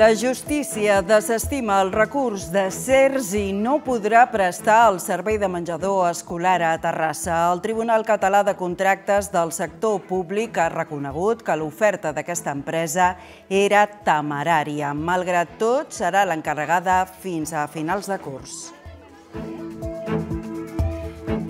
La justícia desestima el recurs de CERS i no podrà prestar el servei de menjador escolar a Terrassa. El Tribunal Català de Contractes del Sector Públic ha reconegut que l'oferta d'aquesta empresa era temerària. Malgrat tot, serà l'encarregada fins a finals de curs.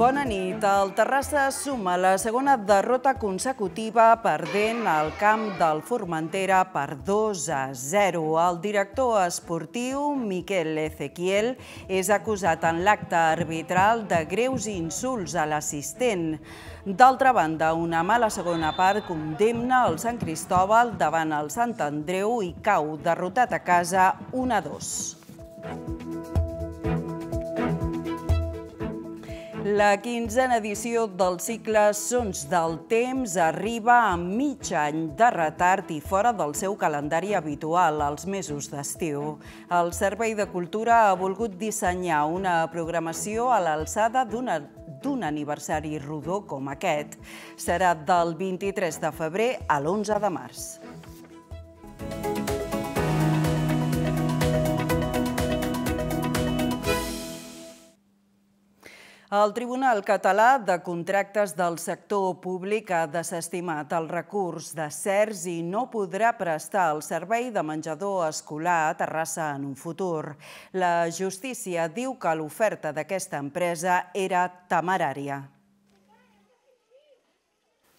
Bona nit. El Terrassa suma la segona derrota consecutiva perdent el camp del Formentera per 2 a 0. El director esportiu, Miquel Ezequiel, és acusat en l'acte arbitral de greus insults a l'assistent. D'altra banda, una mala segona part condemna el Sant Cristòbal davant el Sant Andreu i cau derrotat a casa 1 a 2. La quinzena edició del cicle Sons del Temps arriba amb mig any de retard i fora del seu calendari habitual als mesos d'estiu. El Servei de Cultura ha volgut dissenyar una programació a l'alçada d'un aniversari rodó com aquest. Serà del 23 de febrer a l'11 de març. El Tribunal Català de Contractes del Sector Públic ha desestimat el recurs de CERS i no podrà prestar el servei de menjador escolar a Terrassa en un futur. La justícia diu que l'oferta d'aquesta empresa era temerària.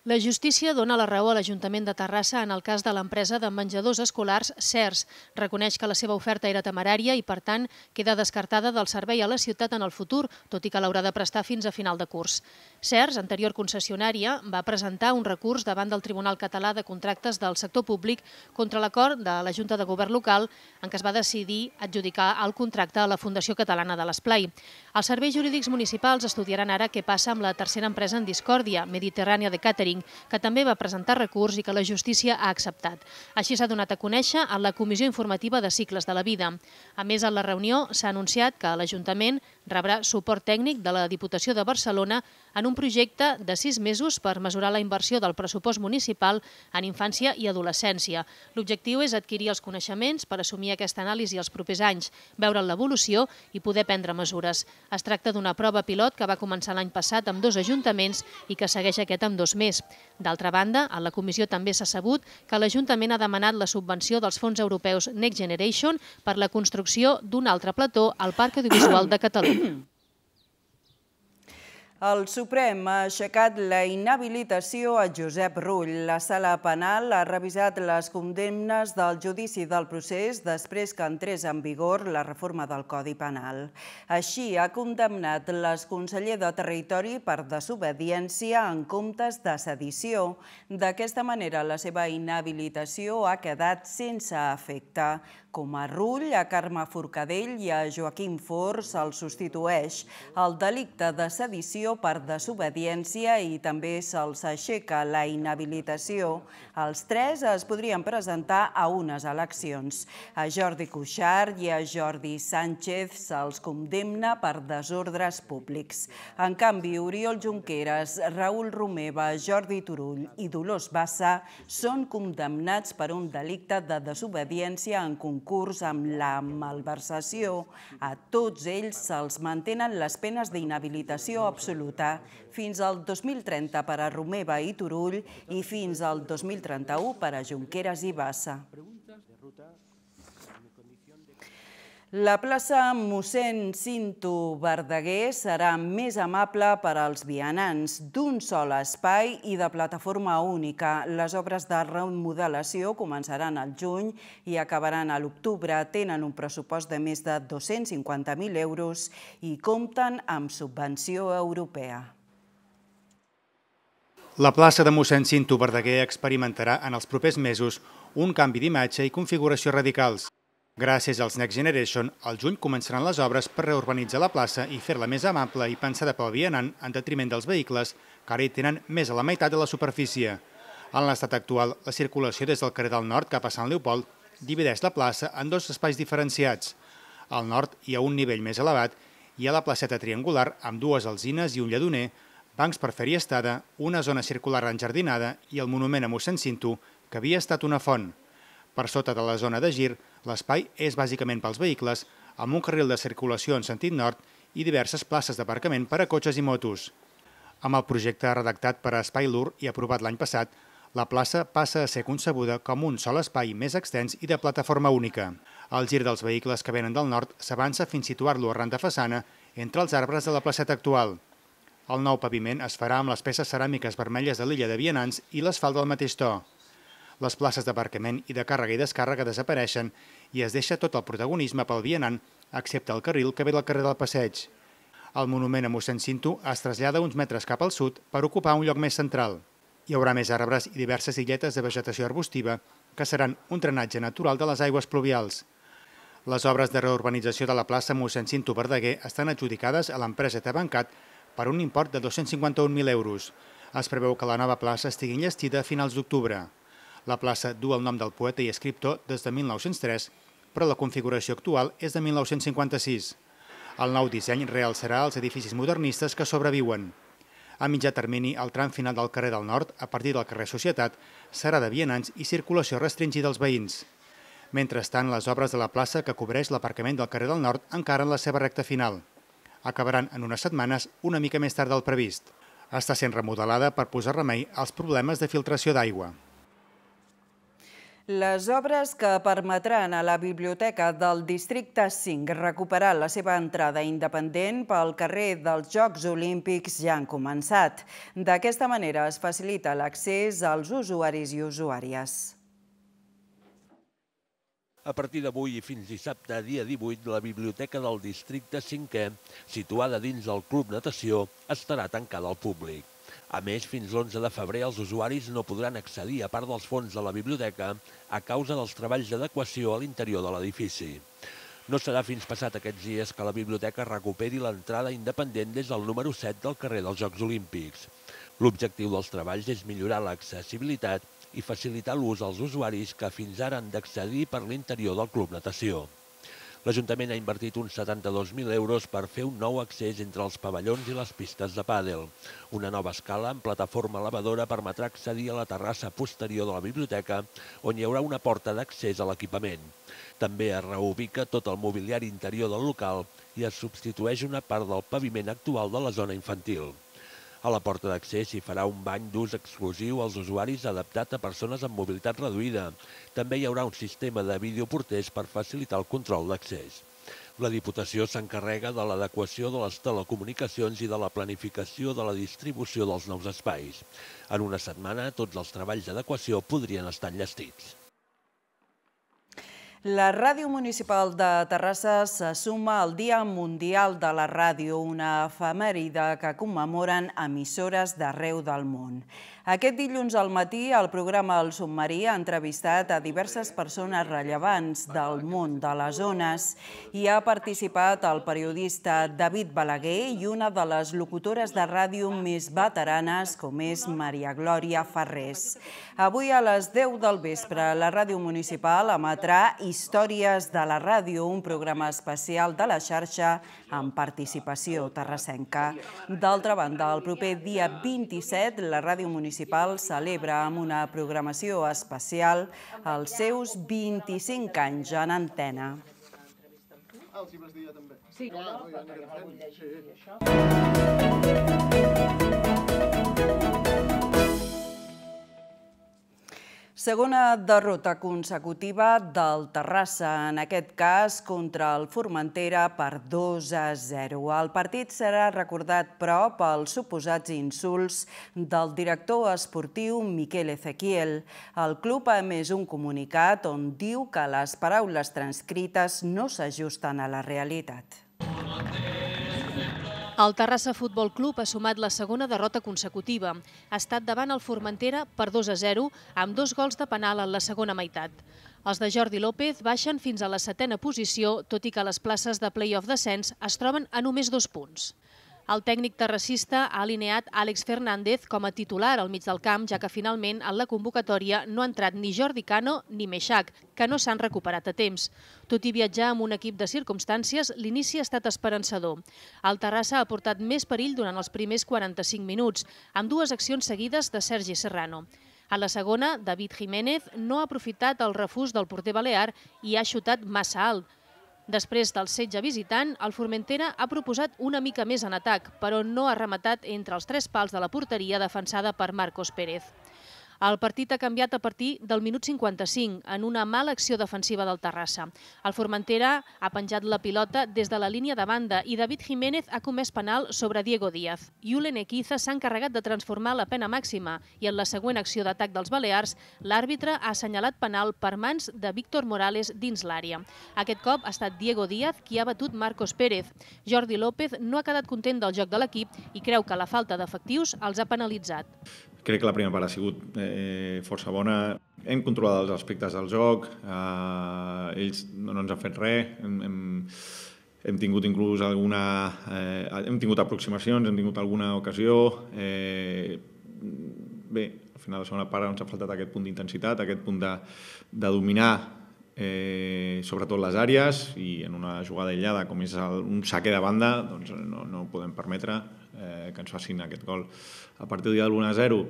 La justícia dona la raó a l'Ajuntament de Terrassa en el cas de l'empresa de menjadors escolars CERS. Reconeix que la seva oferta era temerària i, per tant, queda descartada del servei a la ciutat en el futur, tot i que l'haurà de prestar fins a final de curs. CERS, anterior concessionària, va presentar un recurs davant del Tribunal Català de Contractes del Sector Públic contra l'acord de la Junta de Govern local en què es va decidir adjudicar el contracte a la Fundació Catalana de l'Esplai. Els serveis jurídics municipals estudiaran ara què passa amb la tercera empresa en discòrdia, Mediterrània de Catering, que també va presentar recurs i que la justícia ha acceptat. Així s'ha donat a conèixer en la Comissió Informativa de Cicles de la Vida. A més, en la reunió s'ha anunciat que l'Ajuntament rebrà suport tècnic de la Diputació de Barcelona en un projecte de sis mesos per mesurar la inversió del pressupost municipal en infància i adolescència. L'objectiu és adquirir els coneixements per assumir aquesta anàlisi els propers anys, veure l'evolució i poder prendre mesures. Es tracta d'una prova pilot que va començar l'any passat amb dos ajuntaments i que segueix aquest amb dos més. D'altra banda, a la comissió també s'ha sabut que l'Ajuntament ha demanat la subvenció dels fons europeus Next Generation per la construcció d'un altre plató al Parc Audiovisual de Catalunya. El Suprem ha aixecat la inhabilitació a Josep Rull. La sala penal ha revisat les condemnes del judici del procés després que entrés en vigor la reforma del Codi Penal. Així, ha condemnat l'exconseller de Territori per desobediència en comptes de sedició. D'aquesta manera, la seva inhabilitació ha quedat sense efecte. Com a Rull, a Carme Forcadell i a Joaquim Forç se'l substitueix el delicte de sedició per desobediència i també se'ls aixeca la inhabilitació. Els tres es podrien presentar a unes eleccions. A Jordi Cuixart i a Jordi Sánchez se'ls condemna per desordres públics. En canvi, Oriol Junqueras, Raül Romeva, Jordi Turull i Dolors Bassa són condemnats per un delicte de desobediència en concurs concurs amb la malversació. A tots ells se'ls mantenen les penes d'inhabilitació absoluta fins al 2030 per a Romeva i Turull i fins al 2031 per a Junqueras i Bassa. La plaça mossèn Cinto Verdaguer serà més amable per als vianants, d'un sol espai i de plataforma única. Les obres de remodelació començaran al juny i acabaran a l'octubre. Tenen un pressupost de més de 250.000 euros i compten amb subvenció europea. La plaça de mossèn Cinto Verdaguer experimentarà en els propers mesos un canvi d'imatge i configuració radicals. Gràcies als Next Generation, al juny començaran les obres per reurbanitzar la plaça i fer-la més amable i pensada pel vianant en detriment dels vehicles, que ara hi tenen més a la meitat de la superfície. En l'estat actual, la circulació des del carrer del Nord cap a Sant Leopold divideix la plaça en dos espais diferenciats. Al nord hi ha un nivell més elevat, hi ha la placeta triangular amb dues alzines i un lledoner, bancs per fer-hi estada, una zona circular enjardinada i el monument a mossèn Cinto, que havia estat una font. Per sota de la zona de gir L'espai és bàsicament pels vehicles, amb un carril de circulació en sentit nord i diverses places d'aparcament per a cotxes i motos. Amb el projecte redactat per a Espai Lur i aprovat l'any passat, la plaça passa a ser concebuda com un sol espai més extens i de plataforma única. El gir dels vehicles que venen del nord s'avança fins situar-lo arran de façana entre els arbres de la placeta actual. El nou paviment es farà amb les peces ceràmiques vermelles de l'illa de Vianants i l'asfalt del mateix to. Les places d'aparcament i de càrrega i descàrrega desapareixen i es deixa tot el protagonisme pel vianant, excepte el carril que ve del carrer del Passeig. El monument a mossèn Cinto es trasllada uns metres cap al sud per ocupar un lloc més central. Hi haurà més arbres i diverses illetes de vegetació arbustiva que seran un drenatge natural de les aigües pluvials. Les obres de reurbanització de la plaça mossèn Cinto Verdaguer estan adjudicades a l'empresa Tabancat per un import de 251.000 euros. Es preveu que la nova plaça estigui enllestida a finals d'octubre. La plaça du el nom del poeta i escriptor des de 1903, però la configuració actual és de 1956. El nou disseny realçarà els edificis modernistes que sobreviuen. A mitjà termini, el tram final del carrer del Nord, a partir del carrer Societat, serà de vianants i circulació restringida als veïns. Mentrestant, les obres de la plaça que cobreix l'aparcament del carrer del Nord encara en la seva recta final acabaran en unes setmanes una mica més tard del previst. Està sent remodelada per posar remei als problemes de filtració d'aigua. Les obres que permetran a la Biblioteca del Districte 5 recuperar la seva entrada independent pel carrer dels Jocs Olímpics ja han començat. D'aquesta manera es facilita l'accés als usuaris i usuàries. A partir d'avui i fins dissabte, dia 18, la Biblioteca del Districte 5è, situada dins del Club Natació, estarà tancada al públic. A més, fins l'11 de febrer els usuaris no podran accedir a part dels fons de la biblioteca a causa dels treballs d'adequació a l'interior de l'edifici. No serà fins passat aquests dies que la biblioteca recuperi l'entrada independent des del número 7 del carrer dels Jocs Olímpics. L'objectiu dels treballs és millorar l'accessibilitat i facilitar l'ús als usuaris que fins ara han d'accedir per l'interior del Club Natació. L'Ajuntament ha invertit uns 72.000 euros per fer un nou accés entre els pavellons i les pistes de pàdel. Una nova escala amb plataforma elevadora permetrà accedir a la terrassa posterior de la biblioteca, on hi haurà una porta d'accés a l'equipament. També es reubica tot el mobiliari interior del local i es substitueix una part del paviment actual de la zona infantil. A la porta d'accés s'hi farà un bany d'ús exclusiu als usuaris adaptat a persones amb mobilitat reduïda. També hi haurà un sistema de videoporters per facilitar el control d'accés. La Diputació s'encarrega de l'adequació de les telecomunicacions i de la planificació de la distribució dels nous espais. En una setmana, tots els treballs d'adequació podrien estar enllestits. La Ràdio Municipal de Terrassa se suma al Dia Mundial de la Ràdio, una efemèride que commemoren emissores d'arreu del món. Aquest dilluns al matí, el programa El Submarí ha entrevistat a diverses persones rellevants del món de les zones i ha participat el periodista David Balaguer i una de les locutores de ràdio més veteranes, com és Maria Glòria Ferrés. Avui a les 10 del vespre, la Ràdio Municipal emetrà Històries de la Ràdio, un programa especial de la xarxa amb participació terrassenca. D'altra banda, el proper dia 27, la Ràdio Municipal celebra amb una programació especial els seus 25 anys en antena. Sí, no. Segona derrota consecutiva del Terrassa, en aquest cas contra el Formentera per 2 a 0. El partit serà recordat, però, pels suposats insults del director esportiu Miquel Ezequiel. El club ha emès un comunicat on diu que les paraules transcrites no s'ajusten a la realitat. El Terrassa Futbol Club ha sumat la segona derrota consecutiva. Ha estat davant el Formentera per 2 a 0, amb dos gols de penal en la segona meitat. Els de Jordi López baixen fins a la setena posició, tot i que les places de play-off descens es troben a només dos punts. El tècnic terracista ha alineat Àlex Fernández com a titular al mig del camp, ja que finalment en la convocatòria no ha entrat ni Jordi Cano ni Meixac, que no s'han recuperat a temps. Tot i viatjar amb un equip de circumstàncies, l'inici ha estat esperançador. El Terrassa ha portat més perill durant els primers 45 minuts, amb dues accions seguides de Sergi Serrano. A la segona, David Jiménez no ha aprofitat el refús del porter balear i ha xutat massa alt. Després del setge visitant, el Formentera ha proposat una mica més en atac, però no ha rematat entre els tres pals de la porteria defensada per Marcos Pérez. El partit ha canviat a partir del minut 55 en una mala acció defensiva del Terrassa. El Formentera ha penjat la pilota des de la línia de banda i David Jiménez ha comès penal sobre Diego Díaz. Julen Equiza s'ha encarregat de transformar la pena màxima i en la següent acció d'atac dels Balears, l'àrbitre ha assenyalat penal per mans de Víctor Morales dins l'àrea. Aquest cop ha estat Diego Díaz qui ha batut Marcos Pérez. Jordi López no ha quedat content del joc de l'equip i creu que la falta d'efectius els ha penalitzat. Crec que la primera part ha sigut eh, força bona. Hem controlat els aspectes del joc, eh, ells no, no ens han fet res, hem, hem, hem tingut inclús alguna... Eh, hem tingut aproximacions, hem tingut alguna ocasió. Eh, bé, al final la segona part ens ha faltat aquest punt d'intensitat, aquest punt de, de dominar eh, sobretot les àrees i en una jugada aïllada com és el, un saque de banda doncs no, no podem permetre eh, que ens facin aquest gol. A partir del 1-0,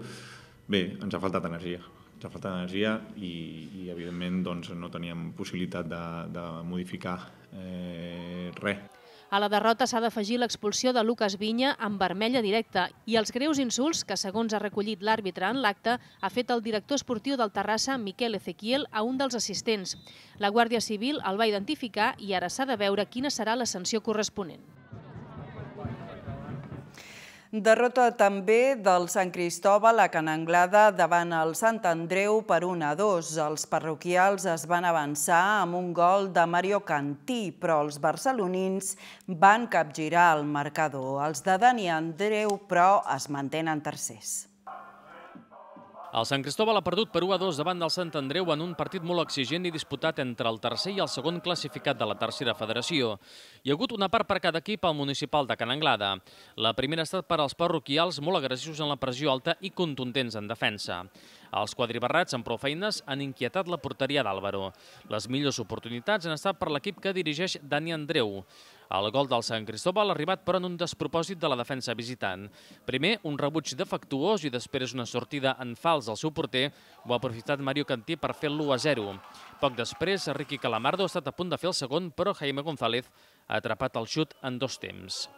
bé, ens ha faltat energia ens ha faltat energia i, i evidentment doncs, no teníem possibilitat de, de modificar eh, res. A la derrota s'ha d'afegir l'expulsió de Lucas Vinya amb vermella directa i els greus insults que, segons ha recollit l'àrbitre en l'acte, ha fet el director esportiu del Terrassa, Miquel Ezequiel, a un dels assistents. La Guàrdia Civil el va identificar i ara s'ha de veure quina serà la sanció corresponent. Derrota també del Sant Cristòbal a Can Anglada davant el Sant Andreu per 1 a 2. Els parroquials es van avançar amb un gol de Mario Cantí, però els barcelonins van capgirar el marcador. Els de Dani Andreu, però, es mantenen tercers. El Sant Cristòbal ha perdut per 1 a 2 davant del Sant Andreu en un partit molt exigent i disputat entre el tercer i el segon classificat de la tercera federació. Hi ha hagut una part per cada equip al municipal de Can Anglada. La primera ha estat per als parroquials molt agressius en la pressió alta i contundents en defensa. Els quadribarrats amb prou feines han inquietat la porteria d'Àlvaro. Les millors oportunitats han estat per l'equip que dirigeix Dani Andreu. El gol del Sant Cristóbal ha arribat però en un despropòsit de la defensa visitant. Primer, un rebuig defectuós i després una sortida en fals al seu porter ho ha aprofitat Mario Cantí per fer l'1 a 0. Poc després, Ricky Calamardo ha estat a punt de fer el segon, però Jaime González ha atrapat el xut en dos temps.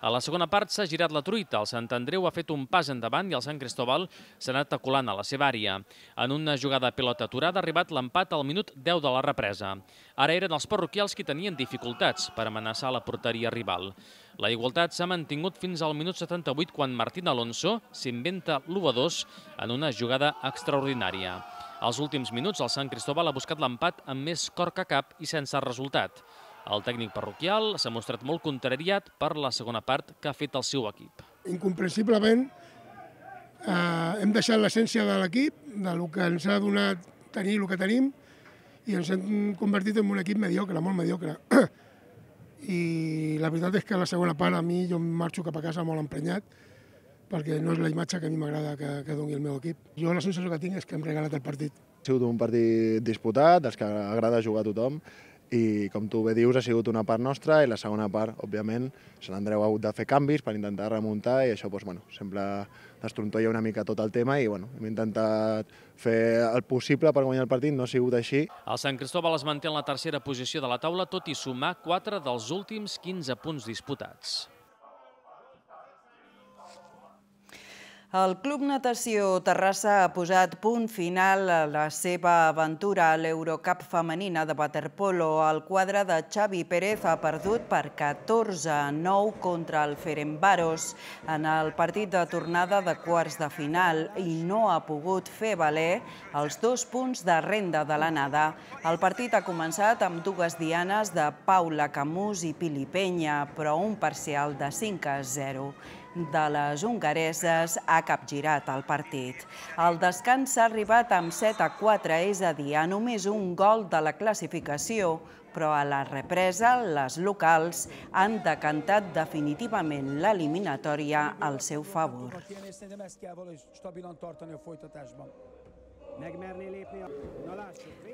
A la segona part s'ha girat la truita. El Sant Andreu ha fet un pas endavant i el Sant Cristòbal s'ha anat aculant a la seva àrea. En una jugada de pilota aturada ha arribat l'empat al minut 10 de la represa. Ara eren els parroquials qui tenien dificultats per amenaçar la porteria rival. La igualtat s'ha mantingut fins al minut 78 quan Martín Alonso s'inventa l'1-2 en una jugada extraordinària. Als últims minuts, el Sant Cristòbal ha buscat l'empat amb més cor que cap i sense resultat. El tècnic parroquial s'ha mostrat molt contrariat per la segona part que ha fet el seu equip. Incomprensiblement eh, hem deixat l'essència de l'equip, del que ens ha donat tenir el que tenim, i ens hem convertit en un equip mediocre, molt mediocre. I la veritat és que la segona part a mi jo em marxo cap a casa molt emprenyat, perquè no és la imatge que a mi m'agrada que, que doni el meu equip. Jo la sensació que tinc és que hem regalat el partit. Ha sigut un partit disputat, dels que agrada jugar a tothom, i com tu bé dius ha sigut una part nostra i la segona part, òbviament, Sant Andreu ha hagut de fer canvis per intentar remuntar i això doncs, bueno, sempre destrontolla una mica tot el tema i bueno, hem intentat fer el possible per guanyar el partit, no ha sigut així. El Sant Cristóbal es manté en la tercera posició de la taula tot i sumar 4 dels últims 15 punts disputats. El Club Natació Terrassa ha posat punt final a la seva aventura a l'Eurocup femenina de waterpolo. El quadre de Xavi Pérez ha perdut per 14-9 contra el Ferenbaros en el partit de tornada de quarts de final i no ha pogut fer valer els dos punts de renda de l'anada. El partit ha començat amb dues dianes de Paula Camus i Pili Penya, però un parcial de 5 a 0 de les hongareses ha capgirat el partit. El descans s'ha arribat amb 7 a 4, és a dir, a només un gol de la classificació, però a la represa les locals han decantat definitivament l'eliminatòria al seu favor.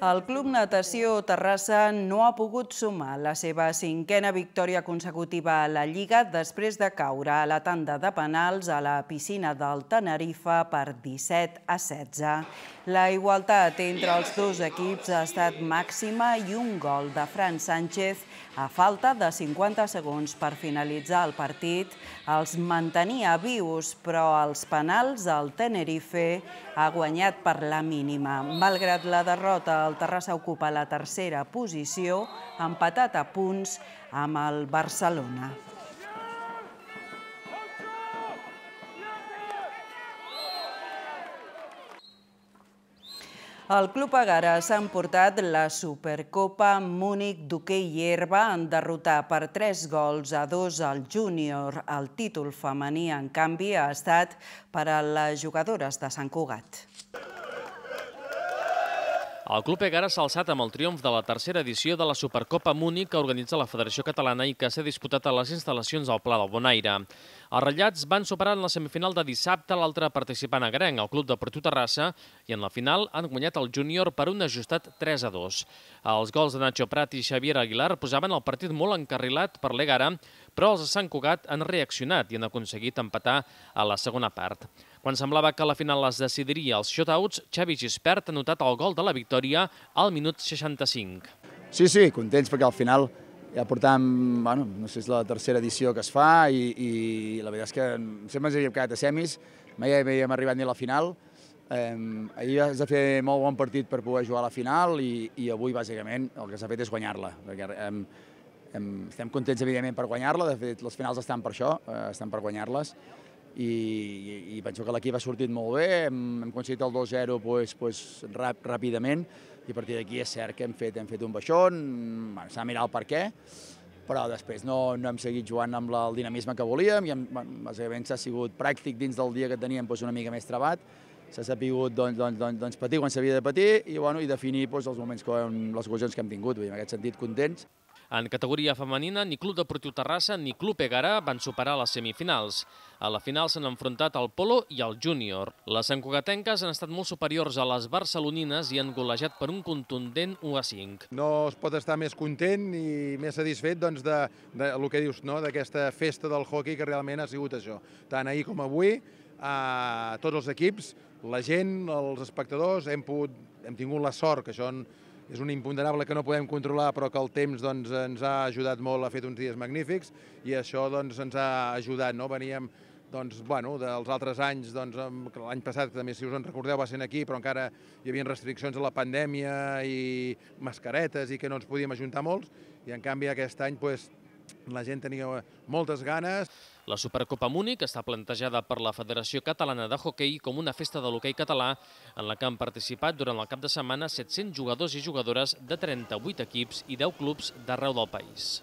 El Club Natació Terrassa no ha pogut sumar la seva cinquena victòria consecutiva a la Lliga després de caure a la tanda de penals a la piscina del Tenerife per 17 a 16. La igualtat entre els dos equips ha estat màxima i un gol de Fran Sánchez a falta de 50 segons per finalitzar el partit, els mantenia vius, però als penals el Tenerife ha guanyat per la mínima. Malgrat la derrota, el Terrassa ocupa la tercera posició, empatat a punts amb el Barcelona. El Club Agara s'ha emportat la Supercopa Múnich d'hoquei i herba en derrotar per 3 gols a 2 al júnior. El títol femení, en canvi, ha estat per a les jugadores de Sant Cugat. El Club Egara s'ha alçat amb el triomf de la tercera edició de la Supercopa Múnich que organitza la Federació Catalana i que s'ha disputat a les instal·lacions al Pla del Bonaire. Els ratllats van superar en la semifinal de dissabte l'altre participant agrenc, el Club Deportiu Terrassa, i en la final han guanyat el júnior per un ajustat 3 a 2. Els gols de Nacho Prat i Xavier Aguilar posaven el partit molt encarrilat per l'Egara, però els de Sant Cugat han reaccionat i han aconseguit empatar a la segona part. Quan semblava que la final es decidiria als shotouts, Xavi Gispert ha notat el gol de la victòria al minut 65. Sí, sí, contents perquè al final ja portàvem, bueno, no sé, és la tercera edició que es fa i, i la veritat és que sempre ens havíem quedat a semis, mai havíem arribat ni a la final. Eh, ahir es va fer molt bon partit per poder jugar a la final i, i avui, bàsicament, el que s'ha fet és guanyar-la. Perquè hem, hem, estem contents, evidentment, per guanyar-la. De fet, les finals estan per això, eh, estan per guanyar-les i, i, penso que l'equip ha sortit molt bé, hem, hem aconseguit el 2-0 pues, pues, rap, ràpidament. I a partir d'aquí és cert que hem fet, hem fet un baixón, s'ha mirat el per què, però després no, no hem seguit jugant amb la, el dinamisme que volíem i hem, bàsicament s'ha sigut pràctic dins del dia que teníem pues, una mica més trebat, s'ha sapigut doncs, doncs, doncs, doncs patir quan s'havia de patir i, bueno, i definir doncs, els moments que les ocasions que hem tingut, vull dir, en aquest sentit contents. En categoria femenina, ni Club Deportiu Terrassa ni Club Egara van superar les semifinals. A la final s'han enfrontat el Polo i el Júnior. Les sancugatenques han estat molt superiors a les barcelonines i han golejat per un contundent 1 a 5. No es pot estar més content i més satisfet doncs, de, de, el que dius, no? d'aquesta festa del hockey que realment ha sigut això. Tant ahir com avui, a tots els equips, la gent, els espectadors, hem, pogut, hem tingut la sort, que això és un imponderable que no podem controlar, però que el temps doncs, ens ha ajudat molt, ha fet uns dies magnífics, i això doncs, ens ha ajudat. No? Veníem doncs, bueno, dels altres anys, doncs, l'any passat, també, si us en recordeu, va ser aquí, però encara hi havia restriccions a la pandèmia i mascaretes i que no ens podíem ajuntar molts, i en canvi aquest any pues, la gent tenia moltes ganes. La Supercopa Múnich està plantejada per la Federació Catalana de Hockey com una festa de l'hoquei català en la que han participat durant el cap de setmana 700 jugadors i jugadores de 38 equips i 10 clubs d'arreu del país.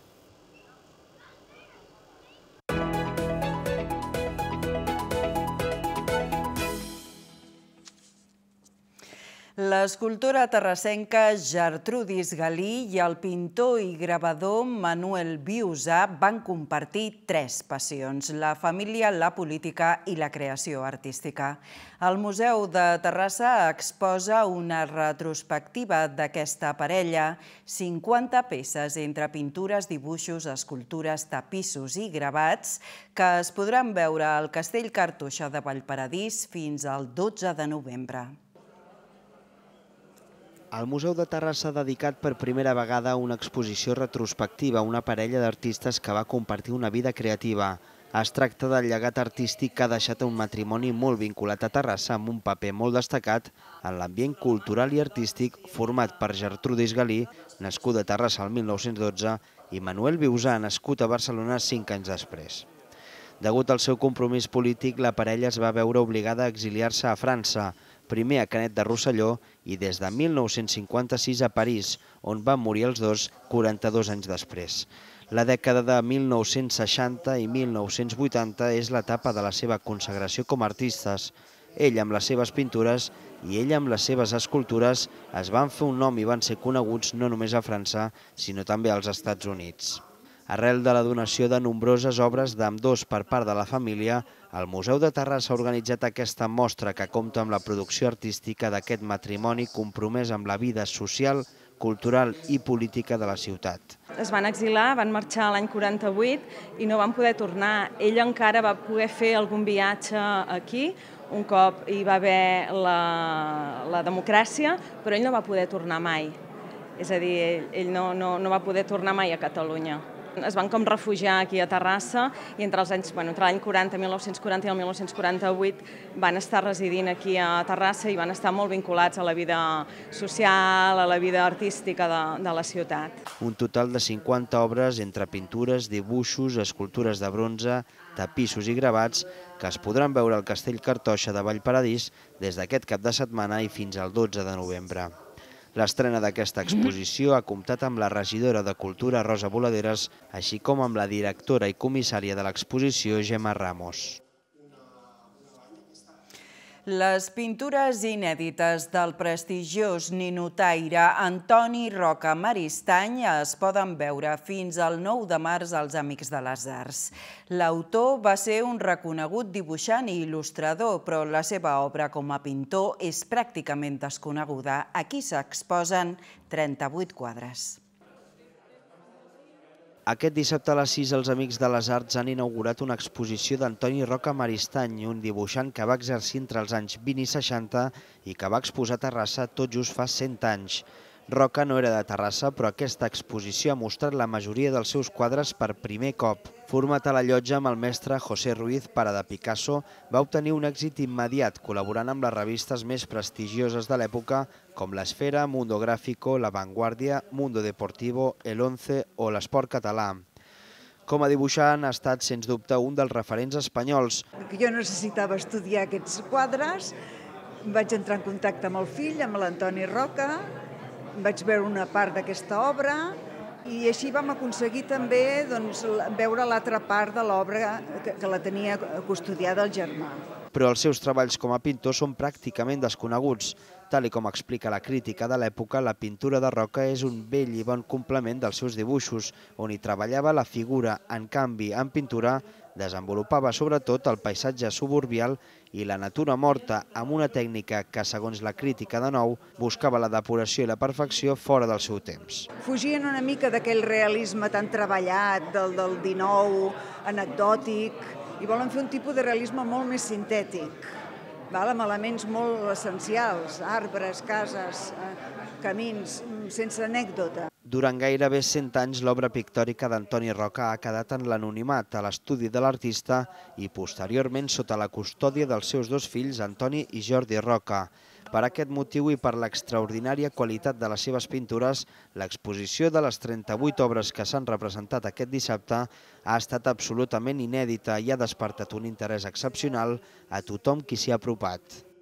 L'escultora terrassenca Gertrudis Galí i el pintor i gravador Manuel Biusà van compartir tres passions, la família, la política i la creació artística. El Museu de Terrassa exposa una retrospectiva d'aquesta parella, 50 peces entre pintures, dibuixos, escultures, tapissos i gravats que es podran veure al Castell Cartoixa de Vallparadís fins al 12 de novembre. El Museu de Terrassa ha dedicat per primera vegada una exposició retrospectiva a una parella d'artistes que va compartir una vida creativa. Es tracta del llegat artístic que ha deixat un matrimoni molt vinculat a Terrassa amb un paper molt destacat en l'ambient cultural i artístic format per Gertrudis Galí, nascuda a Terrassa el 1912, i Manuel Viusà, nascut a Barcelona cinc anys després. Degut al seu compromís polític, la parella es va veure obligada a exiliar-se a França, primer a Canet de Rosselló i des de 1956 a París, on van morir els dos 42 anys després. La dècada de 1960 i 1980 és l'etapa de la seva consagració com a artistes. Ell amb les seves pintures i ell amb les seves escultures es van fer un nom i van ser coneguts no només a França, sinó també als Estats Units. Arrel de la donació de nombroses obres d'ambdós per part de la família, el Museu de Terrassa ha organitzat aquesta mostra que compta amb la producció artística d'aquest matrimoni compromès amb la vida social, cultural i política de la ciutat. Es van exilar, van marxar l'any 48 i no van poder tornar. Ell encara va poder fer algun viatge aquí, un cop hi va haver la, la democràcia, però ell no va poder tornar mai. És a dir, ell, ell no, no, no va poder tornar mai a Catalunya. Es van com refugiar aquí a Terrassa i entre els anys, bueno, entre l'any 40, 1940 i el 1948 van estar residint aquí a Terrassa i van estar molt vinculats a la vida social, a la vida artística de, de la ciutat. Un total de 50 obres entre pintures, dibuixos, escultures de bronze, tapissos i gravats que es podran veure al Castell Cartoixa de Vallparadís des d'aquest cap de setmana i fins al 12 de novembre. L'estrena d'aquesta exposició ha comptat amb la regidora de Cultura Rosa Voladeres, així com amb la directora i comissària de l'exposició Gemma Ramos. Les pintures inèdites del prestigiós ninotaire Antoni Roca Maristany es poden veure fins al 9 de març als Amics de les Arts. L'autor va ser un reconegut dibuixant i il·lustrador, però la seva obra com a pintor és pràcticament desconeguda. Aquí s'exposen 38 quadres. Aquest dissabte a les 6 els Amics de les Arts han inaugurat una exposició d'Antoni Roca Maristany, un dibuixant que va exercir entre els anys 20 i 60 i que va exposar a Terrassa tot just fa 100 anys. Roca no era de Terrassa, però aquesta exposició ha mostrat la majoria dels seus quadres per primer cop. Format a la llotja amb el mestre José Ruiz, pare de Picasso, va obtenir un èxit immediat col·laborant amb les revistes més prestigioses de l'època com l'Esfera, Mundo Gráfico, La Vanguardia, Mundo Deportivo, El Once o l'Esport Català. Com a dibuixant ha estat, sens dubte, un dels referents espanyols. Jo necessitava estudiar aquests quadres, vaig entrar en contacte amb el fill, amb l'Antoni Roca, vaig veure una part d'aquesta obra i així vam aconseguir també doncs, veure l'altra part de l'obra que, que la tenia custodiada el germà. Però els seus treballs com a pintor són pràcticament desconeguts. Tal com explica la crítica de l'època, la pintura de Roca és un vell i bon complement dels seus dibuixos, on hi treballava la figura. En canvi, en pintura, desenvolupava sobretot el paisatge suburbial i la natura morta amb una tècnica que, segons la crítica de nou, buscava la depuració i la perfecció fora del seu temps. Fugien una mica d'aquell realisme tan treballat del, del 19, anecdòtic, i volen fer un tipus de realisme molt més sintètic, val? amb elements molt essencials, arbres, cases, eh, camins, mm, sense anècdota. Durant gairebé 100 anys, l'obra pictòrica d'Antoni Roca ha quedat en l'anonimat a l'estudi de l'artista i posteriorment sota la custòdia dels seus dos fills, Antoni i Jordi Roca. Per aquest motiu i per l'extraordinària qualitat de les seves pintures, l'exposició de les 38 obres que s'han representat aquest dissabte ha estat absolutament inèdita i ha despertat un interès excepcional a tothom qui s'hi ha apropat.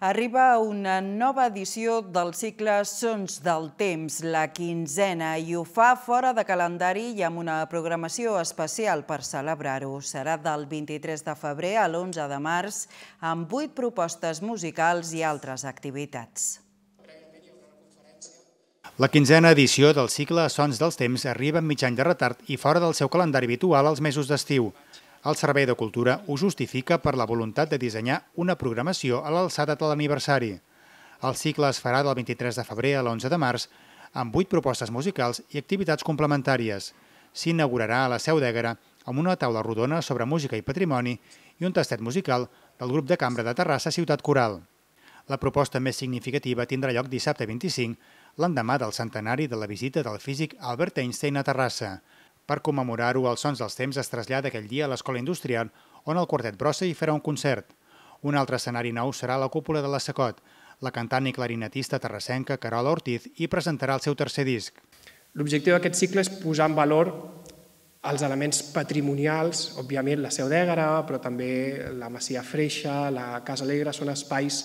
Arriba una nova edició del cicle Sons del Temps, la quinzena, i ho fa fora de calendari i amb una programació especial per celebrar-ho. Serà del 23 de febrer a l'11 de març, amb vuit propostes musicals i altres activitats. La quinzena edició del cicle Sons dels Temps arriba amb mig any de retard i fora del seu calendari habitual als mesos d'estiu. El Servei de Cultura ho justifica per la voluntat de dissenyar una programació a l'alçada de l'aniversari. El cicle es farà del 23 de febrer a l'11 de març amb vuit propostes musicals i activitats complementàries. S'inaugurarà a la Seu d'Ègara amb una taula rodona sobre música i patrimoni i un tastet musical del grup de cambra de Terrassa Ciutat Coral. La proposta més significativa tindrà lloc dissabte 25, l'endemà del centenari de la visita del físic Albert Einstein a Terrassa. Per commemorar-ho, els Sons dels Temps es trasllada aquell dia a l'Escola Industrial, on el Quartet Brossa hi farà un concert. Un altre escenari nou serà la cúpula de la Sacot. La cantant i clarinetista terrassenca Carola Ortiz hi presentarà el seu tercer disc. L'objectiu d'aquest cicle és posar en valor els elements patrimonials, òbviament la Seu d'Ègara, però també la Masia Freixa, la Casa Alegre, són espais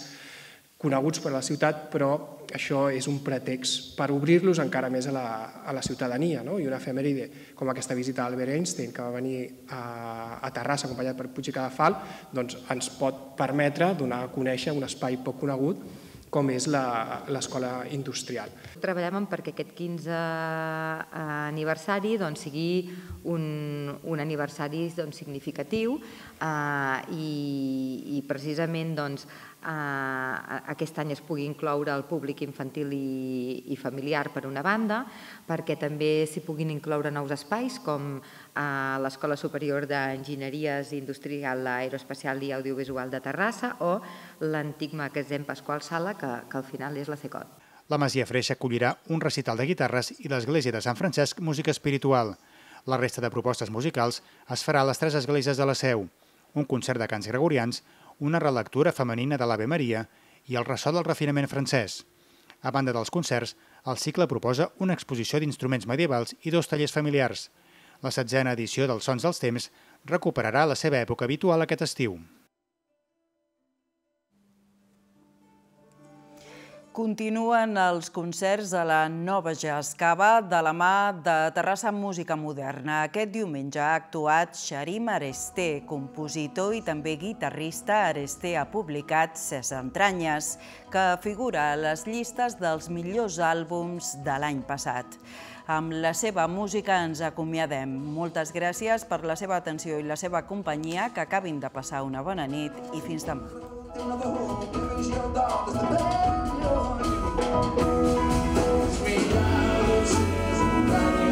coneguts per la ciutat, però això és un pretext per obrir-los encara més a la, a la ciutadania. No? I una efemèride com aquesta visita a Albert Einstein, que va venir a, a Terrassa acompanyat per Puig i Cadafal, doncs ens pot permetre donar a conèixer un espai poc conegut com és l'escola industrial. Treballem perquè aquest 15 eh, aniversari doncs, sigui un, un aniversari doncs, significatiu eh, i, i precisament doncs, eh, aquest any es pugui incloure el públic infantil i, i familiar per una banda, perquè també s'hi puguin incloure nous espais com a l'Escola Superior d'Enginyeries Industrial, Aeroespacial i Audiovisual de Terrassa o l'antic magatzem Pasqual Sala, que, que al final és la CECOT. La Masia Freixa acollirà un recital de guitarres i l'Església de Sant Francesc Música Espiritual. La resta de propostes musicals es farà a les tres esglésies de la Seu, un concert de cants gregorians, una relectura femenina de l'Ave Maria i el ressò del refinament francès. A banda dels concerts, el cicle proposa una exposició d'instruments medievals i dos tallers familiars. La setzena edició dels Sons dels Temps recuperarà la seva època habitual aquest estiu. Continuen els concerts a la Nova Jascava de la mà de Terrassa Música Moderna. Aquest diumenge ha actuat Xarim Aresté, compositor i també guitarrista. Aresté ha publicat Ses Entranyes, que figura a les llistes dels millors àlbums de l'any passat. Amb la seva música ens acomiadem. Moltes gràcies per la seva atenció i la seva companyia, que acabin de passar una bona nit i fins demà. Sweet love,